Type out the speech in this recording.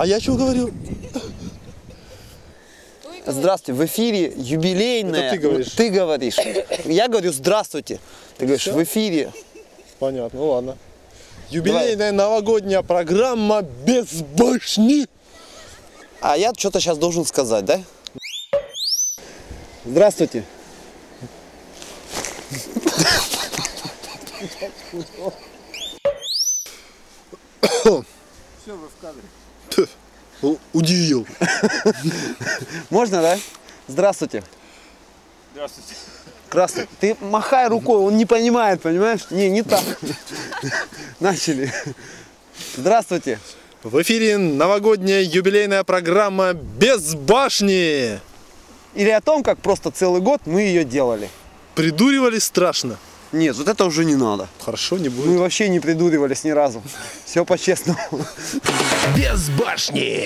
А я что говорю? Здравствуйте, в эфире юбилейная. Это ты говоришь. Ты говоришь. Я говорю здравствуйте. Ты говоришь, Всё? в эфире. Понятно, ну ладно. Юбилейная новогодняя программа без башни. А я что-то сейчас должен сказать, да? Здравствуйте. У- Удивил. Можно, да? Здравствуйте. Здравствуйте. Красный. Ты махай рукой, он не понимает, понимаешь? Не, не так. Начали. Здравствуйте. В эфире новогодняя юбилейная программа без башни. Или о том, как просто целый год мы ее делали. Придуривались страшно. Нет, вот это уже не надо. Хорошо, не будет. Мы вообще не придуривались ни разу. Все по-честному. Без башни.